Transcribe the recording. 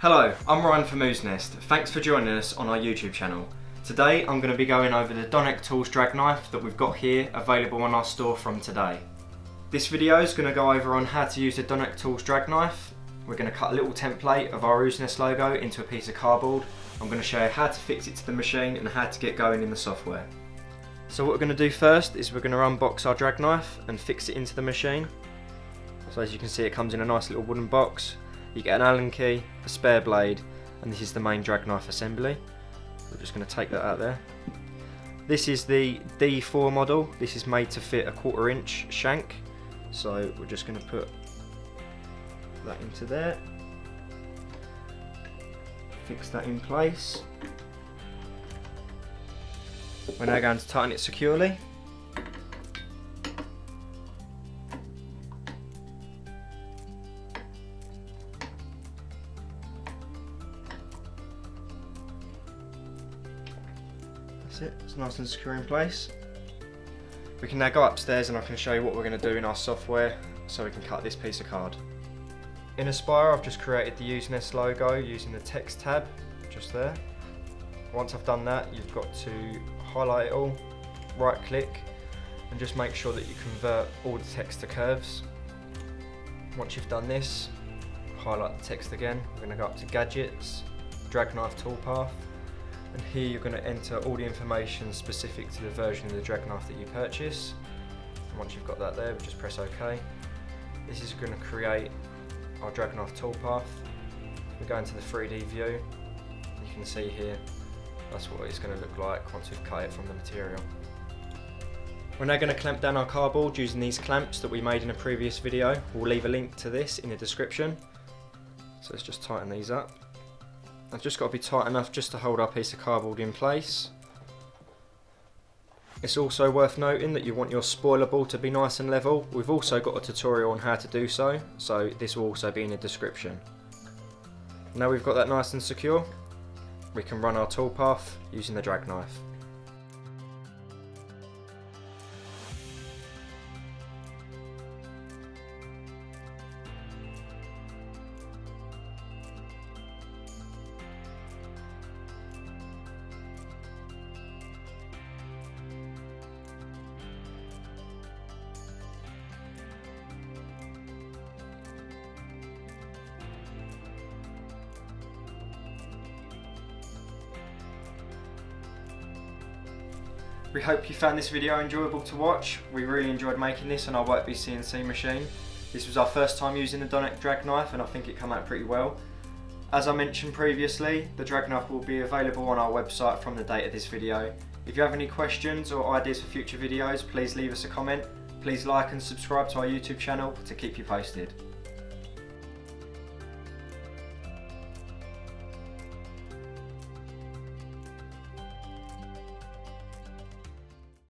Hello, I'm Ryan from Ooznest. Thanks for joining us on our YouTube channel. Today I'm going to be going over the Donek Tools drag knife that we've got here available on our store from today. This video is going to go over on how to use the Donek Tools drag knife. We're going to cut a little template of our Ooze logo into a piece of cardboard. I'm going to show you how to fix it to the machine and how to get going in the software. So what we're going to do first is we're going to unbox our drag knife and fix it into the machine. So as you can see it comes in a nice little wooden box. You get an Allen key, a spare blade and this is the main drag knife assembly. We're just going to take that out there. This is the D4 model. This is made to fit a quarter inch shank. So we're just going to put that into there. Fix that in place. We're now going to tighten it securely. That's it, it's nice and secure in place. We can now go upstairs and I can show you what we're going to do in our software so we can cut this piece of card. In Aspire I've just created the Ooznest logo using the text tab just there. Once I've done that you've got to highlight it all, right click and just make sure that you convert all the text to curves. Once you've done this, highlight the text again. We're going to go up to gadgets, drag knife toolpath and here you're going to enter all the information specific to the version of the drag knife that you purchase. And once you've got that there, we just press OK. This is going to create our drag knife toolpath. We go into the 3D view. You can see here, that's what it's going to look like once we've cut it from the material. We're now going to clamp down our cardboard using these clamps that we made in a previous video. We'll leave a link to this in the description. So let's just tighten these up. I've just got to be tight enough just to hold our piece of cardboard in place. It's also worth noting that you want your spoiler board to be nice and level. We've also got a tutorial on how to do so, so this will also be in the description. Now we've got that nice and secure, we can run our toolpath using the drag knife. We hope you found this video enjoyable to watch. We really enjoyed making this on our WorkBee CNC machine. This was our first time using the Donek drag knife and I think it came out pretty well. As I mentioned previously, the drag knife will be available on our website from the date of this video. If you have any questions or ideas for future videos, please leave us a comment. Please like and subscribe to our YouTube channel to keep you posted.